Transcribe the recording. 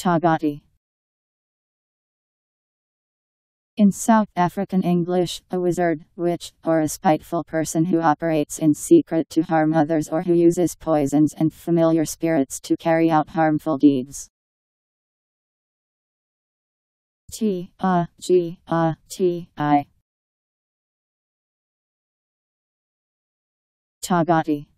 Tagati. In South African English, a wizard, witch, or a spiteful person who operates in secret to harm others or who uses poisons and familiar spirits to carry out harmful deeds. T A G A T I Tagati